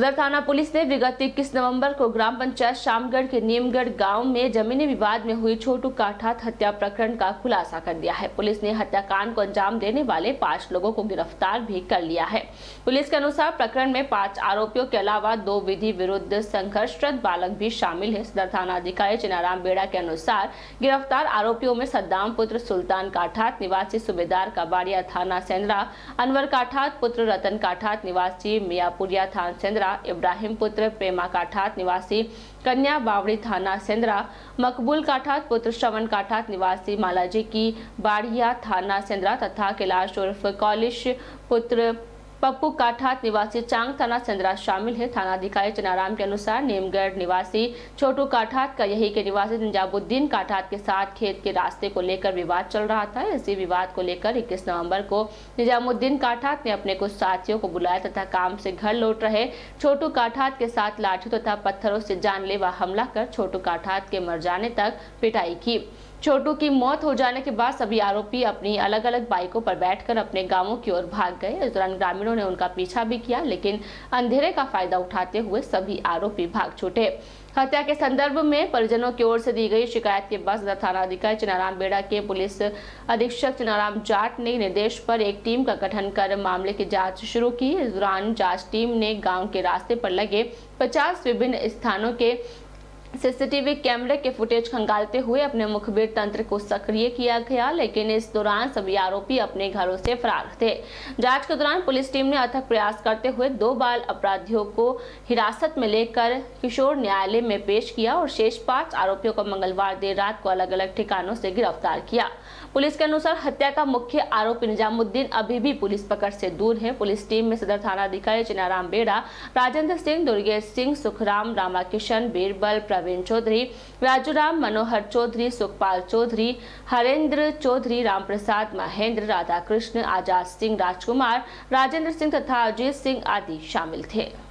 सदर थाना पुलिस ने विगत इक्कीस नवंबर को ग्राम पंचायत शामगढ़ के नीमगढ़ गाँव में जमीनी विवाद में हुई छोटू काठात हत्या प्रकरण का खुलासा कर दिया है। पुलिस ने हत्याकांड को अंजाम देने वाले पाँच लोगों को गिरफ़्तार भी कर लिया है। पुलिस के अनुसार प्रकरण में पाँच आरोपियों के अलावा दो विधि विरुद्ध संघर्षरत बालक भी शामिल है। सदर थाना अधिकारी चिनाराम बेड़ा के अनुसार गिरफ़्तार आरोपियों में सद्दाम पुत्र सुल्तान काठात, निवासी सूबेदार काबाड़िया थाना सेंद्रा, अनवर काठात पुत्र रतन काठात, निवासी मियापुरिया थाना सेंद्रा सेंद्रा इब्राहिम पुत्र प्रेमा काठात निवासी, कन्या बावड़ी थाना सेंद्रा, मकबूल काठात पुत्र श्रवण काठात निवासी, मालाजी की बाड़िया थाना सेंद्रा तथा कैलाश उर्फ़ कॉलिश पुत्र पप्पू काठात निवासी चांग थाना चंद्रा शामिल है। थाना अधिकारी चनाराम के अनुसार नेमगढ़ निवासी छोटू काठात का यही के निवासी निजामुद्दीन काठात के साथ खेत के रास्ते को लेकर विवाद चल रहा था। इसी विवाद को लेकर 21 नवंबर को निजामुद्दीन काठात ने अपने कुछ साथियों को बुलाया तथा काम से घर लौट रहे। छोटू काठात के साथ लाठी तथा पत्थरों से जानलेवा हमला कर छोटू काठात के मर जाने तक पिटाई की। छोटू की मौत हो जाने के बाद सभी आरोपी अपनी अलग अलग बाइकों पर बैठकर अपने गाँवों की ओर भाग गए। इस दौरान ग्रामीणों ने उनका पीछा भी किया, लेकिन अंधेरे का फ़ायदा उठाते हुए सभी आरोपी भाग छूटे। हत्या के संदर्भ में परिजनों की ओर से दी गई शिकायत के बाद थाना अधिकारी चिनाराम बेड़ा के पुलिस अधीक्षक चिनाराम जाट ने निर्देश पर एक टीम का गठन कर मामले की जाँच शुरू की। इस दौरान जाँच टीम ने गाँव के रास्ते पर लगे 50 विभिन्न स्थानों के सीसीटीवी कैमरे के फुटेज खंगालते हुए अपने मुखबिर तंत्र को सक्रिय किया गया, लेकिन इस दौरान सभी आरोपी अपने घरों से फरार थे। जाँच के दौरान पुलिस टीम ने अथक प्रयास करते हुए दो बाल अपराधियों को हिरासत में लेकर किशोर न्यायालय में पेश किया और शेष पाँच आरोपियों को मंगलवार देर रात को अलग अलग ठिकानों से गिरफ़्तार किया। पुलिस के अनुसार हत्या का मुख्य आरोपी निजामुद्दीन अभी भी पुलिस पकड़ से दूर है। पुलिस टीम में सदर थाना अधिकारी चिनाराम बेड़ा, राजेंद्र सिंह, दुर्गेश सिंह, सुखराम रामाकिशन, बीरबल प्रवीण चौधरी, राजूराम मनोहर चौधरी, सुखपाल चौधरी, हरेंद्र चौधरी, रामप्रसाद महेंद्र, राधाकृष्ण, आज़ाद सिंह राजकुमार, राजेंद्र सिंह तथा अजीत सिंह आदि शामिल थे।